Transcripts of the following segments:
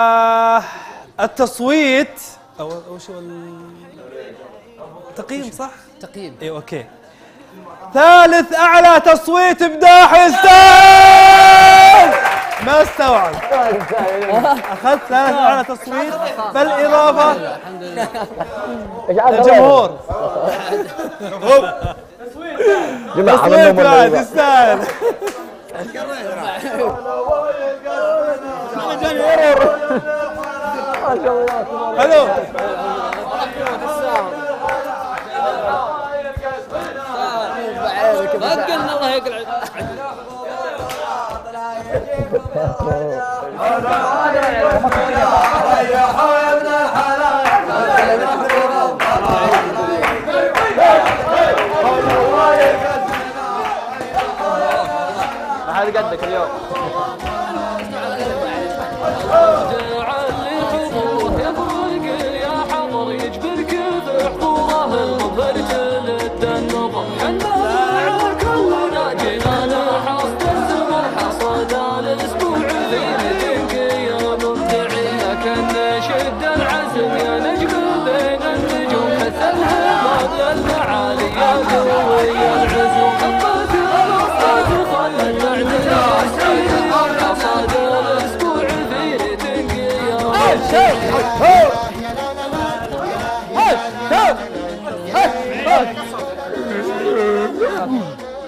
آه التصويت. أو أو شو التقييم صح؟ تقييم. اي أوكي. ثالث أعلى تصويت بداح يستاهل ما استوعب. أخذت ثالث أعلى تصويت بالإضافة الحمد لله. الجمهور. تصويت بعد يستاهل حلو ما قلنا الله يقلع هذا قدك اليوم. يا نجم بين النجوم المعالي يا قوي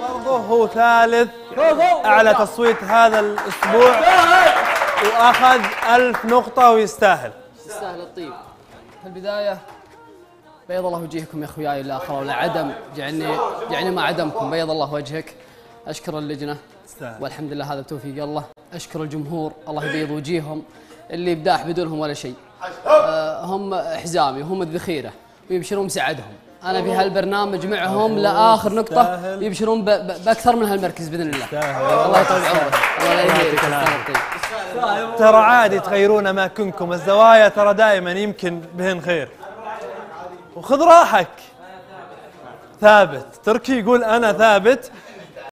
برضه هو ثالث. أعلى تصويت هذا الأسبوع. وأخذ ألف نقطة ويستاهل. يستاهل الطيب. في البداية بيض الله وجيهكم يا أخوياي الآخر ولا عدم جعلني جعلني ما عدمكم بيض الله وجهك. أشكر اللجنة. والحمد لله هذا بتوفيق. الله أشكر الجمهور. الله يبيض وجيههم. اللي بداح بدونهم ولا شيء. آه، هم حزامي وهم الذخيرة ويبشرون بسعدهم أنا في هالبرنامج معهم لآخر نقطة. يبشرون بأكثر من هالمركز بإذن الله. الله يطول عمرك. الله الطيب. ترى عادي تغيرون أماكنكم. الزوايا ترى دائما يمكن بهن خير. وخذ راحك. ثابت. تركي يقول أنا ثابت.